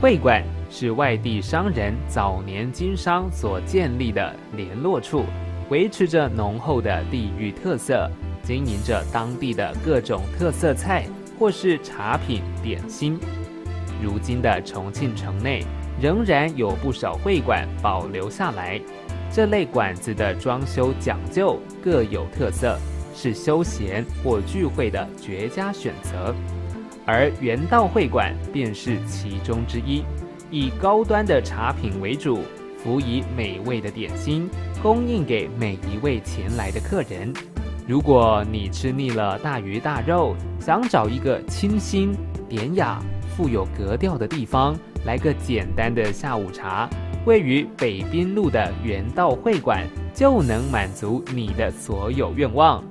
会馆是外地商人早年经商所建立的联络处，维持着浓厚的地域特色，经营着当地的各种特色菜或是茶品点心。如今的重庆城内仍然有不少会馆保留下来，这类馆子的装修讲究各有特色，是休闲或聚会的绝佳选择。而元道会馆便是其中之一，以高端的茶品为主，辅以美味的点心，供应给每一位前来的客人。如果你吃腻了大鱼大肉，想找一个清新、典雅、富有格调的地方，来个简单的下午茶，位于北滨路的元道会馆就能满足你的所有愿望。